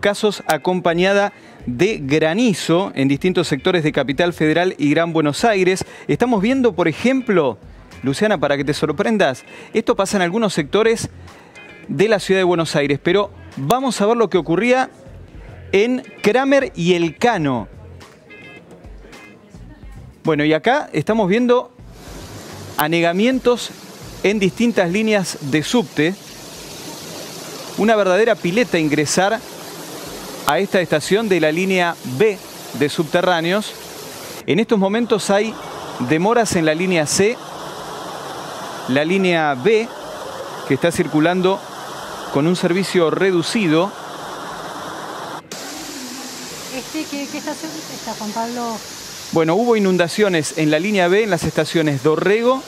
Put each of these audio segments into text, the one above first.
casos acompañada de granizo en distintos sectores de Capital Federal y Gran Buenos Aires. Estamos viendo, por ejemplo, Luciana, para que te sorprendas, esto pasa en algunos sectores de la ciudad de Buenos Aires, pero vamos a ver lo que ocurría en Kramer y El Cano. Bueno, y acá estamos viendo anegamientos en distintas líneas de subte. Una verdadera pileta ingresar a esta estación de la línea B de subterráneos. En estos momentos hay demoras en la línea C, la línea B, que está circulando con un servicio reducido. Este, ¿qué, ¿Qué estación está, Juan Pablo? Bueno, hubo inundaciones en la línea B en las estaciones Dorrego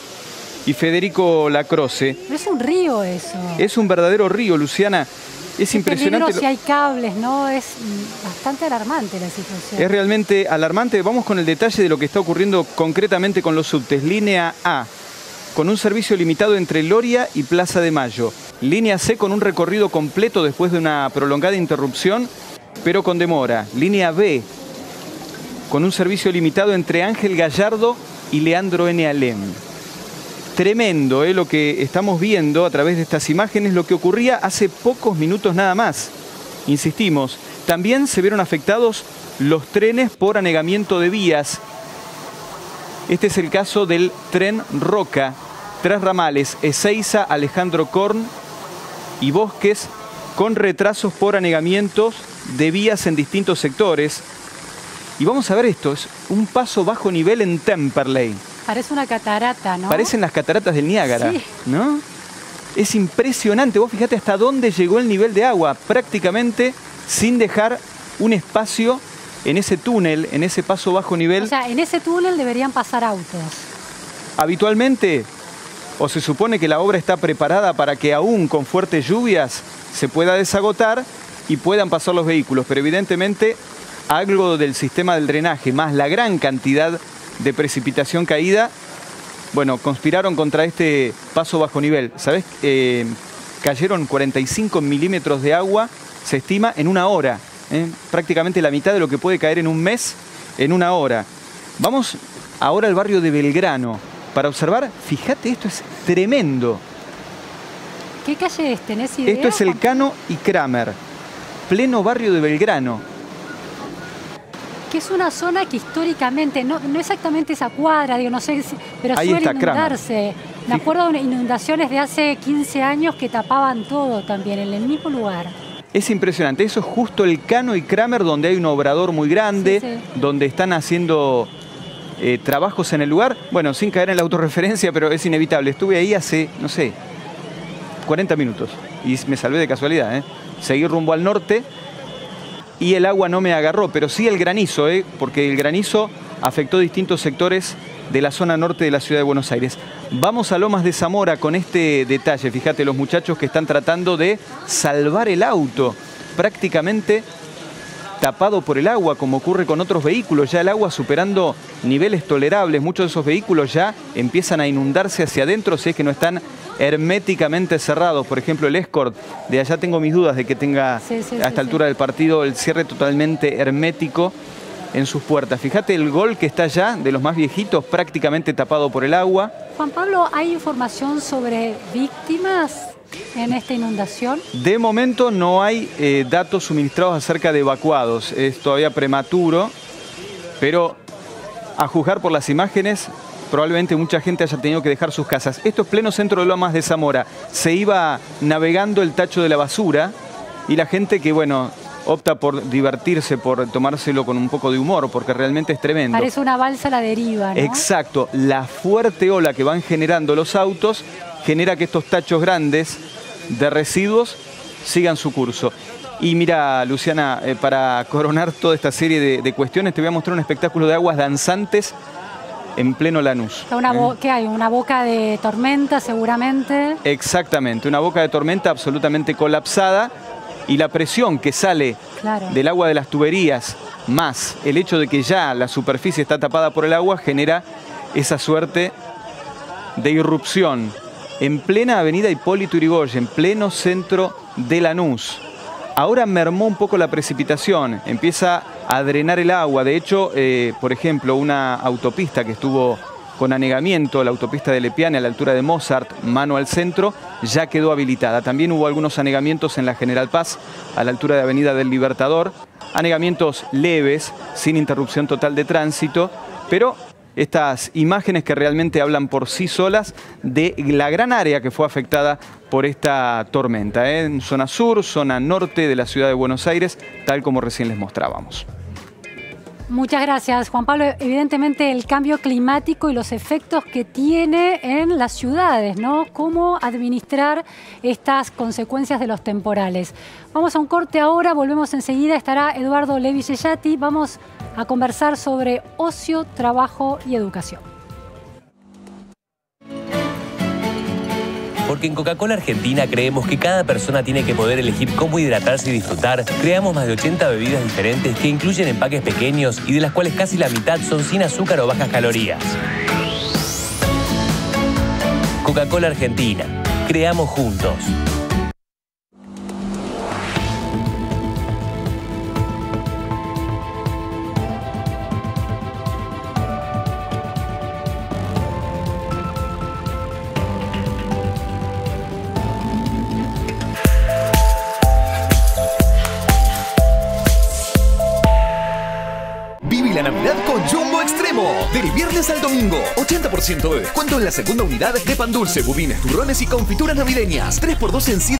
y Federico Lacroce. Es un río eso. Es un verdadero río, Luciana. Es impresionante. si hay cables, ¿no? Es bastante alarmante la situación. Es realmente alarmante. Vamos con el detalle de lo que está ocurriendo concretamente con los subtes. Línea A, con un servicio limitado entre Loria y Plaza de Mayo. Línea C con un recorrido completo después de una prolongada interrupción, pero con demora. Línea B, con un servicio limitado entre Ángel Gallardo y Leandro N. Alem. Tremendo ¿eh? lo que estamos viendo a través de estas imágenes, lo que ocurría hace pocos minutos nada más. Insistimos, también se vieron afectados los trenes por anegamiento de vías. Este es el caso del tren Roca, tres ramales, Ezeiza, Alejandro Korn y Bosques, con retrasos por anegamientos de vías en distintos sectores. Y vamos a ver esto, es un paso bajo nivel en Temperley. Parece una catarata, ¿no? Parecen las cataratas del Niágara, Sí. ¿no? Es impresionante, vos fíjate hasta dónde llegó el nivel de agua, prácticamente sin dejar un espacio en ese túnel, en ese paso bajo nivel. O sea, en ese túnel deberían pasar autos. Habitualmente, o se supone que la obra está preparada para que aún con fuertes lluvias se pueda desagotar y puedan pasar los vehículos, pero evidentemente algo del sistema del drenaje, más la gran cantidad de precipitación caída, bueno, conspiraron contra este paso bajo nivel. ¿Sabés? Eh, cayeron 45 milímetros de agua, se estima, en una hora. ¿eh? Prácticamente la mitad de lo que puede caer en un mes, en una hora. Vamos ahora al barrio de Belgrano para observar, fíjate, esto es tremendo. ¿Qué calle es? ¿Tenés idea? Esto es el Cano y Kramer, pleno barrio de Belgrano. Que es una zona que históricamente, no, no exactamente esa cuadra, digo, no sé, pero Ahí suele Kramer. inundarse. Me acuerdo de inundaciones de hace 15 años que tapaban todo también, en el mismo lugar. Es impresionante, eso es justo el Cano y Kramer donde hay un obrador muy grande, Sí, sí. donde están haciendo eh, trabajos en el lugar. Bueno, sin caer en la autorreferencia, pero es inevitable. Estuve ahí hace, no sé, 40 minutos y me salvé de casualidad. ¿eh? Seguí rumbo al norte y el agua no me agarró, pero sí el granizo, ¿eh? porque el granizo afectó distintos sectores de la zona norte de la ciudad de Buenos Aires. Vamos a Lomas de Zamora con este detalle. Fíjate, los muchachos que están tratando de salvar el auto, prácticamente tapado por el agua, como ocurre con otros vehículos, ya el agua superando niveles tolerables. Muchos de esos vehículos ya empiezan a inundarse hacia adentro si es que no están herméticamente cerrados. Por ejemplo, el Escort, de allá tengo mis dudas de que tenga Sí, sí, a esta sí. altura del partido el cierre totalmente hermético en sus puertas. Fíjate el gol que está allá, de los más viejitos, prácticamente tapado por el agua. Juan Pablo, ¿hay información sobre víctimas en esta inundación? De momento no hay eh, datos suministrados acerca de evacuados. Es todavía prematuro, pero a juzgar por las imágenes, probablemente mucha gente haya tenido que dejar sus casas. Esto es pleno centro de Lomas de Zamora. Se iba navegando el tacho de la basura y la gente que, bueno, opta por divertirse, por tomárselo con un poco de humor, porque realmente es tremendo. Parece una balsa a la deriva, ¿no? Exacto, la fuerte ola que van generando los autos genera que estos tachos grandes de residuos sigan su curso. Y mira, Luciana, eh, para coronar toda esta serie de, de cuestiones, te voy a mostrar un espectáculo de aguas danzantes en pleno Lanús. Una ¿eh? ¿Qué hay? Una boca de tormenta seguramente. Exactamente, una boca de tormenta absolutamente colapsada y la presión que sale Claro. del agua de las tuberías, más el hecho de que ya la superficie está tapada por el agua, genera esa suerte de irrupción en plena avenida Hipólito Yrigoyen, en pleno centro de Lanús. Ahora mermó un poco la precipitación, empieza a drenar el agua. De hecho, eh, por ejemplo, una autopista que estuvo con anegamiento, la autopista de Lepiane a la altura de Mozart, mano al centro, ya quedó habilitada. También hubo algunos anegamientos en la General Paz, a la altura de Avenida del Libertador, anegamientos leves, sin interrupción total de tránsito, pero estas imágenes que realmente hablan por sí solas de la gran área que fue afectada por esta tormenta, ¿eh? en zona sur, zona norte de la ciudad de Buenos Aires, tal como recién les mostrábamos. Muchas gracias, Juan Pablo. Evidentemente el cambio climático y los efectos que tiene en las ciudades, ¿no? Cómo administrar estas consecuencias de los temporales. Vamos a un corte ahora, volvemos enseguida, estará Eduardo Levi. Vamos a conversar sobre ocio, trabajo y educación. Porque en Coca-Cola Argentina creemos que cada persona tiene que poder elegir cómo hidratarse y disfrutar. Creamos más de 80 bebidas diferentes que incluyen empaques pequeños y de las cuales casi la mitad son sin azúcar o bajas calorías. Coca-Cola Argentina. Creamos juntos. Del viernes al domingo, 80% de descuento en la segunda unidad de pan dulce, budines, turrones y confituras navideñas. 3x2 en